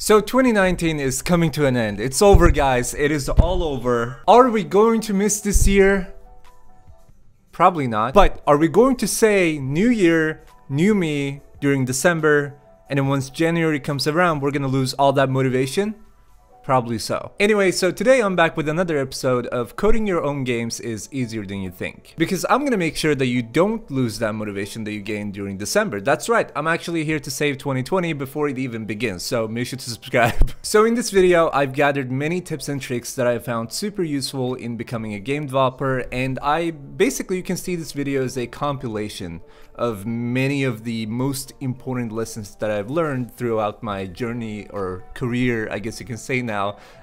So 2019 is coming to an end. It's over guys. It is all over. Are we going to miss this year? Probably not. But are we going to say new year, new me during December and then once January comes around we're gonna lose all that motivation? Probably so. Anyway, so today I'm back with another episode of Coding Your Own Games is Easier Than You Think. Because I'm gonna make sure that you don't lose that motivation that you gained during December. That's right, I'm actually here to save 2020 before it even begins, so make sure to subscribe. so in this video, I've gathered many tips and tricks that I found super useful in becoming a game developer, and I basically, you can see this video as a compilation of many of the most important lessons that I've learned throughout my journey or career, I guess you can say now,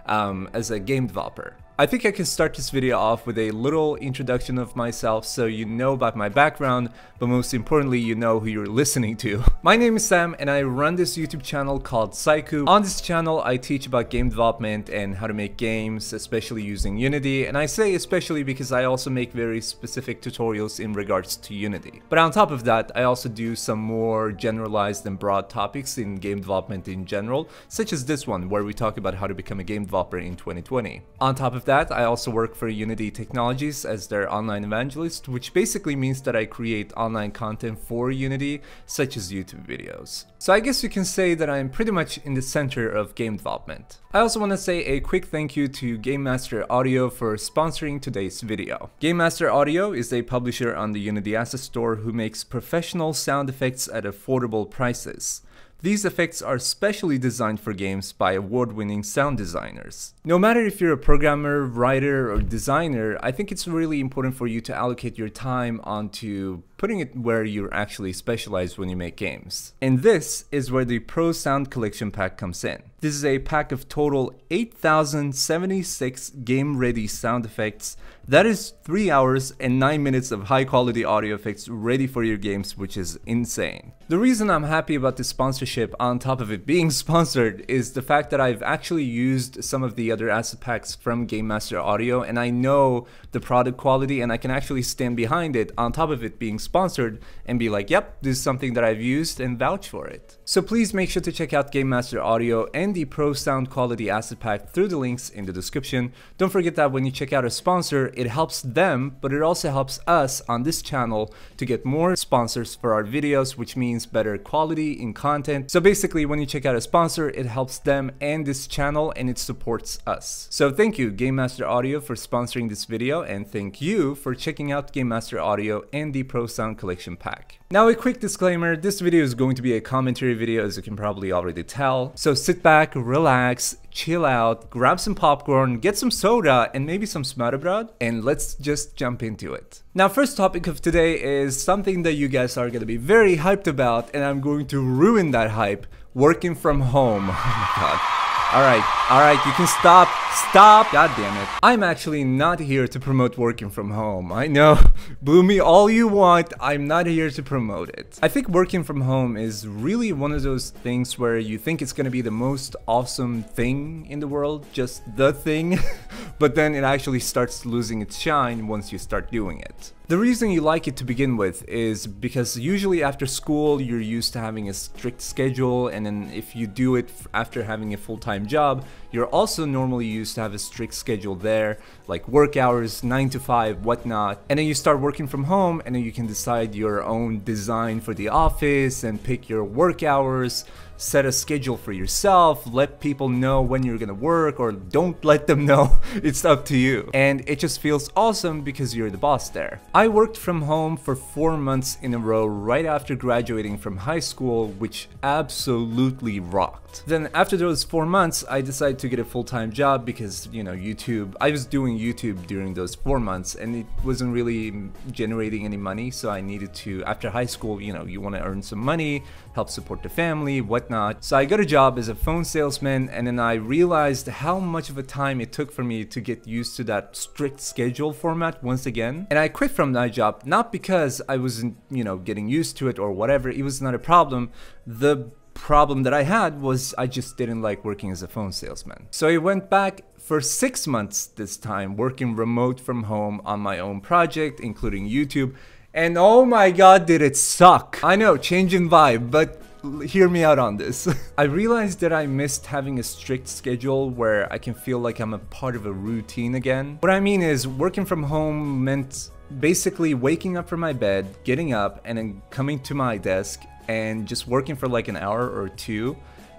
um, as a game developer. I think I can start this video off with a little introduction of myself so you know about my background, but most importantly you know who you're listening to. my name is Sam and I run this YouTube channel called Sykoo. On this channel I teach about game development and how to make games, especially using Unity, and I say especially because I also make very specific tutorials in regards to Unity. But on top of that, I also do some more generalized and broad topics in game development in general, such as this one where we talk about how to become a game developer in 2020. On top of that, that, I also work for Unity Technologies as their online evangelist, which basically means that I create online content for Unity, such as YouTube videos. So I guess you can say that I'm pretty much in the center of game development. I also want to say a quick thank you to Game Master Audio for sponsoring today's video. Game Master Audio is a publisher on the Unity Asset Store who makes professional sound effects at affordable prices. These effects are specially designed for games by award-winning sound designers. No matter if you're a programmer, writer, or designer, I think it's really important for you to allocate your time onto putting it where you're actually specialized when you make games. And this is where the Pro Sound Collection Pack comes in. This is a pack of total 8,076 game-ready sound effects. That is 3 hours and 9 minutes of high-quality audio effects ready for your games, which is insane. The reason I'm happy about this sponsorship on top of it being sponsored is the fact that I've actually used some of the other asset packs from Game Master Audio and I know the product quality and I can actually stand behind it on top of it being sponsored and be like, yep, this is something that I've used and vouch for it. So please make sure to check out Game Master Audio and the Pro Sound Quality Asset Pack through the links in the description. Don't forget that when you check out a sponsor, it helps them, but it also helps us on this channel to get more sponsors for our videos, which means better quality in content. So basically, when you check out a sponsor, it helps them and this channel and it supports us. So thank you, Game Master Audio, for sponsoring this video, and thank you for checking out Game Master Audio and the Pro Sound Sound Collection Pack. Now a quick disclaimer, this video is going to be a commentary video as you can probably already tell. So sit back, relax, chill out, grab some popcorn, get some soda and maybe some smørrebrød and let's just jump into it. Now first topic of today is something that you guys are gonna be very hyped about and I'm going to ruin that hype, working from home. Oh my god. Alright, alright, you can stop. Stop! God damn it. I'm actually not here to promote working from home. I know. Boo me all you want. I'm not here to promote it. I think working from home is really one of those things where you think it's gonna be the most awesome thing in the world, just the thing, but then it actually starts losing its shine once you start doing it. The reason you like it to begin with is because usually after school you're used to having a strict schedule and then if you do it after having a full-time job, you're also normally used to have a strict schedule there, like work hours, 9 to 5, whatnot. And then you start working from home and then you can decide your own design for the office and pick your work hours, set a schedule for yourself, let people know when you're gonna work or don't let them know, it's up to you. And it just feels awesome because you're the boss there. I worked from home for four months in a row right after graduating from high school, which absolutely rocked. Then after those four months, I decided to get a full-time job because, you know, YouTube, I was doing YouTube during those four months and it wasn't really generating any money. So I needed to, after high school, you know, you want to earn some money, help support the family, whatnot. So I got a job as a phone salesman and then I realized how much of a time it took for me to get used to that strict schedule format once again. And I quit from that job, not because I wasn't, you know, getting used to it or whatever, it was not a problem. The problem that I had was I just didn't like working as a phone salesman. So I went back for six months this time, working remote from home on my own project, including YouTube. And oh my god, did it suck. I know, change in vibe, but hear me out on this. I realized that I missed having a strict schedule where I can feel like I'm a part of a routine again. What I mean is working from home meant basically waking up from my bed, getting up and then coming to my desk and just working for like an hour or two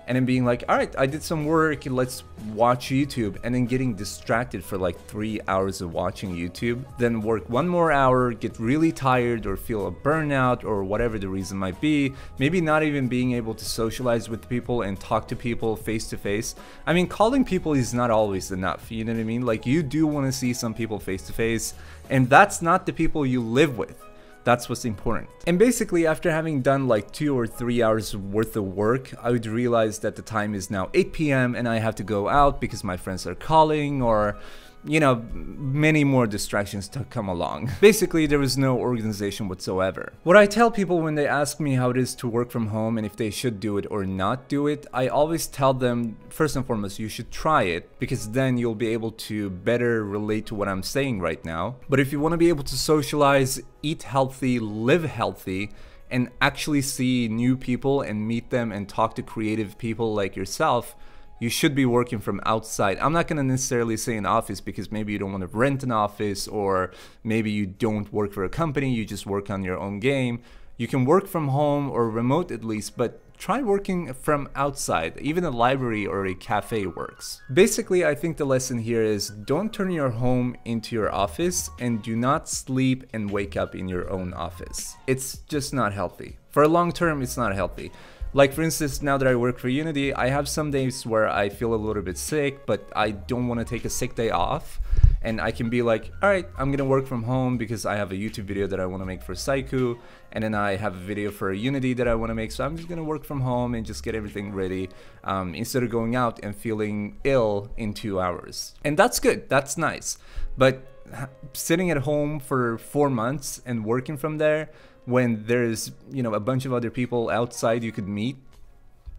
and then being like, all right, I did some work, let's watch YouTube, and then getting distracted for like three hours of watching YouTube, then work one more hour, get really tired or feel a burnout or whatever the reason might be, maybe not even being able to socialize with people and talk to people face to face. I mean, calling people is not always enough, you know what I mean? Like, you do want to see some people face to face, and that's not the people you live with. That's what's important. And basically, after having done like two or three hours worth of work, I would realize that the time is now 8 p.m. and I have to go out because my friends are calling or you know, many more distractions to come along. Basically, there was no organization whatsoever. What I tell people when they ask me how it is to work from home and if they should do it or not do it, I always tell them, first and foremost, you should try it because then you'll be able to better relate to what I'm saying right now. But if you want to be able to socialize, eat healthy, live healthy, and actually see new people and meet them and talk to creative people like yourself, you should be working from outside. I'm not going to necessarily say an office because maybe you don't want to rent an office or maybe you don't work for a company, you just work on your own game. You can work from home or remote at least, but try working from outside. Even a library or a cafe works. Basically, I think the lesson here is don't turn your home into your office and do not sleep and wake up in your own office. It's just not healthy. For a long term, it's not healthy. Like for instance, now that I work for Unity, I have some days where I feel a little bit sick, but I don't want to take a sick day off. And I can be like, all right, I'm gonna work from home because I have a YouTube video that I want to make for Sykoo, and then I have a video for Unity that I want to make. So I'm just gonna work from home and just get everything ready um, instead of going out and feeling ill in two hours. And that's good. That's nice. But sitting at home for four months and working from there when there's, you know, a bunch of other people outside you could meet,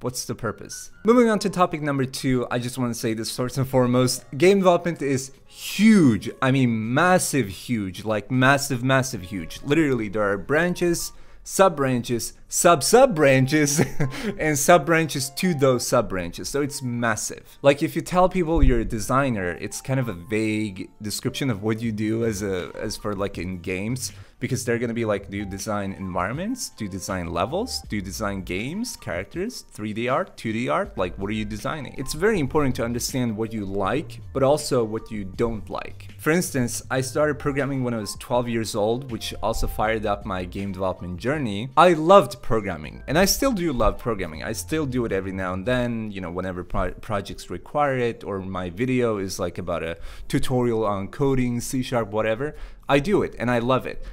what's the purpose? Moving on to topic number two, I just want to say this first and foremost, game development is huge. I mean, massive huge, like massive, massive huge. Literally, there are branches, sub branches, sub sub branches, and sub branches to those sub branches. So it's massive. Like if you tell people you're a designer, it's kind of a vague description of what you do as a as for like in games because they're gonna be like, do you design environments? Do you design levels? Do you design games, characters, 3D art, 2D art? Like, what are you designing? It's very important to understand what you like, but also what you don't like. For instance, I started programming when I was 12 years old, which also fired up my game development journey. I loved programming, and I still do love programming. I still do it every now and then, you know, whenever pro projects require it, or my video is like about a tutorial on coding, C Sharp, whatever. I do it, and I love it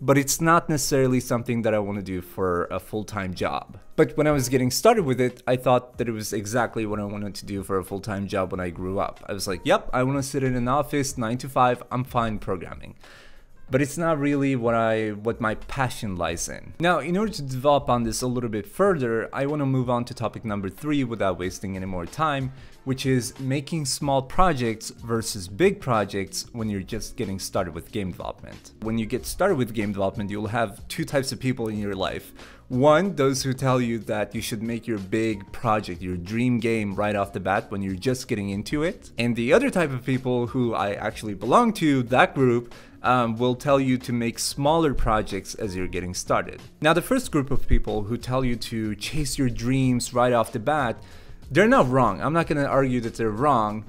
but it's not necessarily something that I want to do for a full-time job. But when I was getting started with it, I thought that it was exactly what I wanted to do for a full-time job when I grew up. I was like, yep, I want to sit in an office 9 to 5, I'm fine programming but it's not really what I what my passion lies in. Now, in order to develop on this a little bit further, I want to move on to topic number 3 without wasting any more time, which is making small projects versus big projects when you're just getting started with game development. When you get started with game development, you'll have two types of people in your life. One, those who tell you that you should make your big project, your dream game right off the bat when you're just getting into it. And the other type of people who I actually belong to, that group, um, will tell you to make smaller projects as you're getting started. Now, the first group of people who tell you to chase your dreams right off the bat, they're not wrong. I'm not going to argue that they're wrong,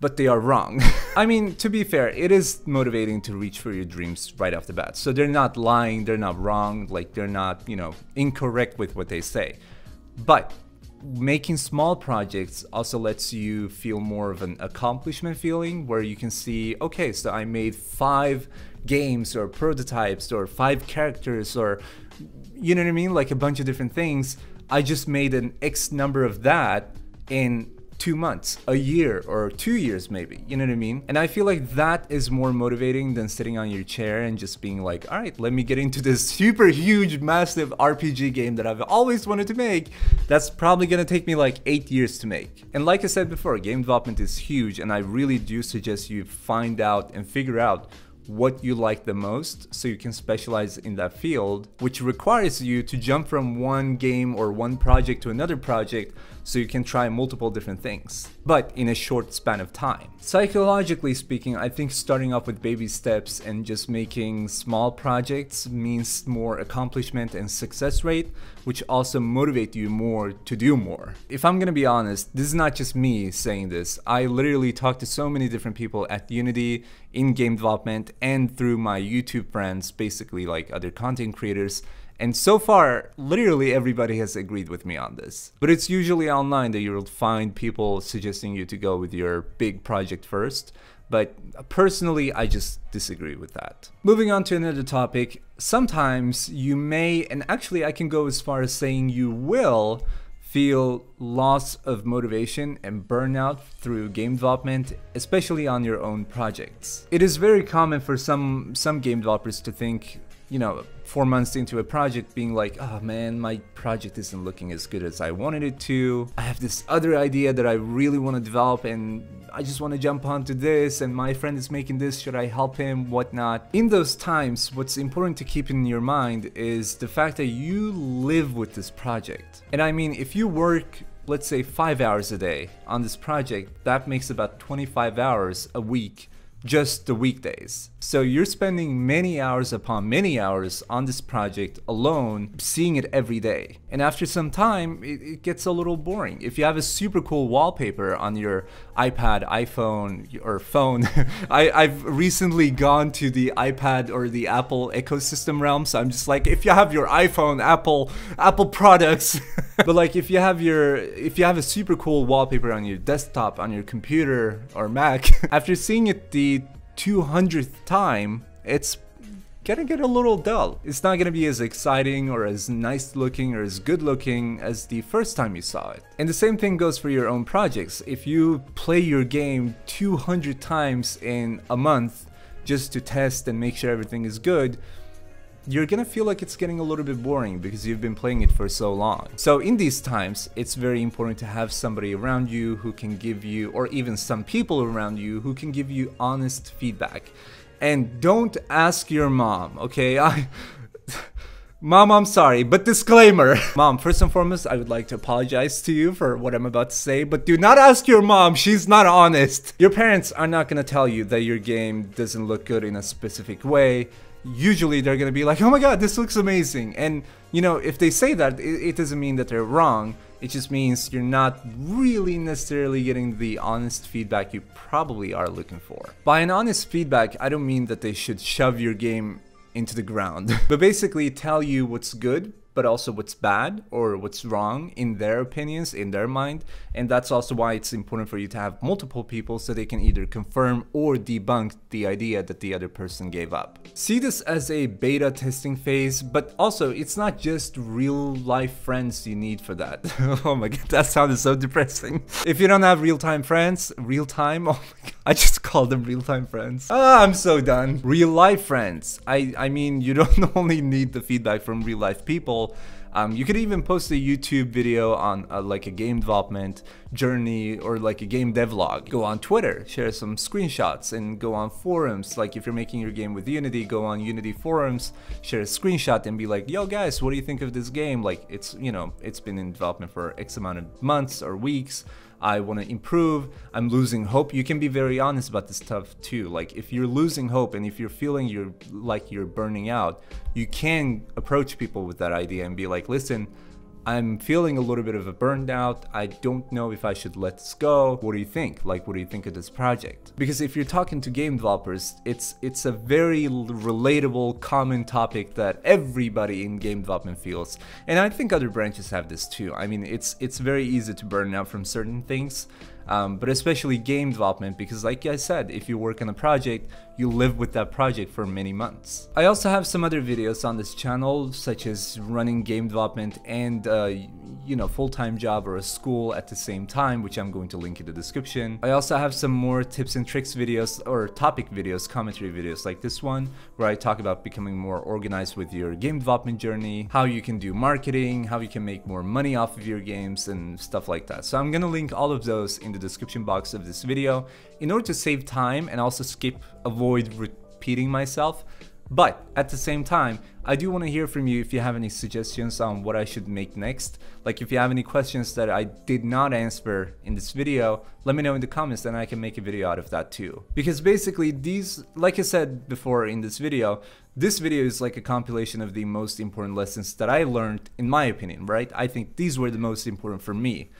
but they are wrong. I mean, to be fair, it is motivating to reach for your dreams right off the bat. So they're not lying, they're not wrong, like they're not, you know, incorrect with what they say. But making small projects also lets you feel more of an accomplishment feeling where you can see, okay, so I made five games or prototypes or five characters or you know what I mean? Like a bunch of different things. I just made an X number of that in two months, a year, or two years maybe. You know what I mean? And I feel like that is more motivating than sitting on your chair and just being like, all right, let me get into this super huge, massive RPG game that I've always wanted to make. That's probably gonna take me like eight years to make. And like I said before, game development is huge, and I really do suggest you find out and figure out what you like the most so you can specialize in that field, which requires you to jump from one game or one project to another project so you can try multiple different things, but in a short span of time. Psychologically speaking, I think starting off with baby steps and just making small projects means more accomplishment and success rate, which also motivate you more to do more. If I'm gonna be honest, this is not just me saying this. I literally talked to so many different people at Unity, in game development, and through my YouTube friends, basically like other content creators, and so far, literally everybody has agreed with me on this. But it's usually online that you'll find people suggesting you to go with your big project first. But personally, I just disagree with that. Moving on to another topic, sometimes you may, and actually I can go as far as saying you will, feel loss of motivation and burnout through game development, especially on your own projects. It is very common for some some game developers to think you know, four months into a project being like, oh man, my project isn't looking as good as I wanted it to. I have this other idea that I really want to develop and I just want to jump onto this and my friend is making this, should I help him, whatnot. In those times, what's important to keep in your mind is the fact that you live with this project. And I mean, if you work let's say five hours a day on this project, that makes about 25 hours a week just the weekdays. So you're spending many hours upon many hours on this project alone, seeing it every day. And after some time, it, it, gets a little boring. If you have a super cool wallpaper on your iPad, iPhone, or phone, I, I've recently gone to the iPad or the Apple ecosystem realm, so I'm just like, if you have your iPhone, Apple, Apple products, but like if you have your, if you have a super cool wallpaper on your desktop, on your computer or Mac, after seeing it the 200th time, it's gonna get a little dull. It's not gonna be as exciting or as nice looking or as good looking as the first time you saw it. And the same thing goes for your own projects. If you play your game 200 times in a month just to test and make sure everything is good, you're gonna feel like it's getting a little bit boring because you've been playing it for so long. So in these times, it's very important to have somebody around you who can give you, or even some people around you who can give you honest feedback. And don't ask your mom, okay? I Mom, I'm sorry, but disclaimer. Mom, first and foremost, I would like to apologize to you for what I'm about to say, but do not ask your mom, she's not honest. Your parents are not gonna tell you that your game doesn't look good in a specific way usually they're gonna be like, oh my god, this looks amazing. And you know, if they say that, it, it, doesn't mean that they're wrong. It just means you're not really necessarily getting the honest feedback you probably are looking for. By an honest feedback, I don't mean that they should shove your game into the ground, but basically tell you what's good but also what's bad or what's wrong in their opinions, in their mind. And that's also why it's important for you to have multiple people so they can either confirm or debunk the idea that the other person gave up. See this as a beta testing phase, but also it's not just real life friends you need for that. oh my god, that sounded so depressing. If you don't have real time friends, real time, oh my god, I just called them real time friends. Ah, I'm so done. Real life friends. I, I mean, you don't only need the feedback from real life people, um, you could even post a YouTube video on uh, like a game development journey or like a game devlog. Go on Twitter, share some screenshots and go on forums. Like if you're making your game with Unity, go on Unity forums, share a screenshot and be like, yo guys, what do you think of this game? Like it's, you know, it's been in development for X amount of months or weeks. I want to improve, I'm losing hope. You can be very honest about this stuff too. Like if you're losing hope and if you're feeling you're like you're burning out, you can approach people with that idea and be like, listen, I'm feeling a little bit of a burned out. I don't know if I should let this go. What do you think? Like, what do you think of this project? Because if you're talking to game developers, it's it's a very relatable, common topic that everybody in game development feels. And I think other branches have this too. I mean, it's it's very easy to burn out from certain things um, but especially game development because like I said, if you work on a project, you live with that project for many months. I also have some other videos on this channel such as running game development and uh, you know full-time job or a school at the same time which I'm going to link in the description. I also have some more tips and tricks videos or topic videos, commentary videos like this one where I talk about becoming more organized with your game development journey, how you can do marketing, how you can make more money off of your games and stuff like that. So I'm gonna link all of those in the description box of this video in order to save time and also skip avoid repeating myself. But at the same time, I do want to hear from you if you have any suggestions on what I should make next. Like if you have any questions that I did not answer in this video, let me know in the comments and I can make a video out of that too. Because basically these, like I said before in this video, this video is like a compilation of the most important lessons that I learned in my opinion, right? I think these were the most important for me.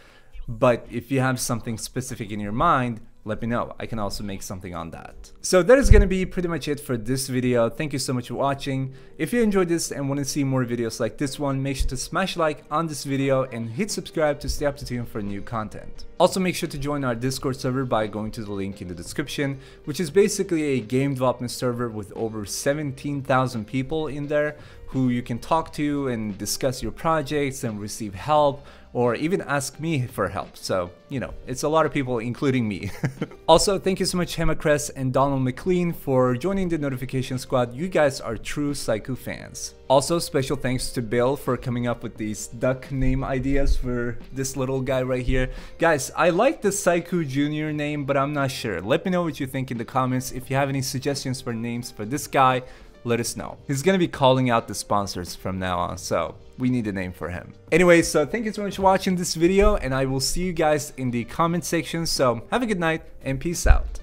But if you have something specific in your mind, let me know. I can also make something on that. So that is going to be pretty much it for this video. Thank you so much for watching. If you enjoyed this and want to see more videos like this one, make sure to smash like on this video and hit subscribe to stay up to date for new content. Also make sure to join our Discord server by going to the link in the description, which is basically a game development server with over 17,000 people in there who you can talk to and discuss your projects and receive help or even ask me for help. So, you know, it's a lot of people, including me. also, thank you so much, Hemacrest and Donald McLean, for joining the notification squad. You guys are true Sykoo fans. Also, special thanks to Bill for coming up with these duck name ideas for this little guy right here. Guys, I like the Sykoo Jr. name, but I'm not sure. Let me know what you think in the comments. If you have any suggestions for names for this guy, let us know. He's gonna be calling out the sponsors from now on, so we need a name for him. Anyway, so thank you so much for watching this video, and I will see you guys in the comment section, so have a good night, and peace out.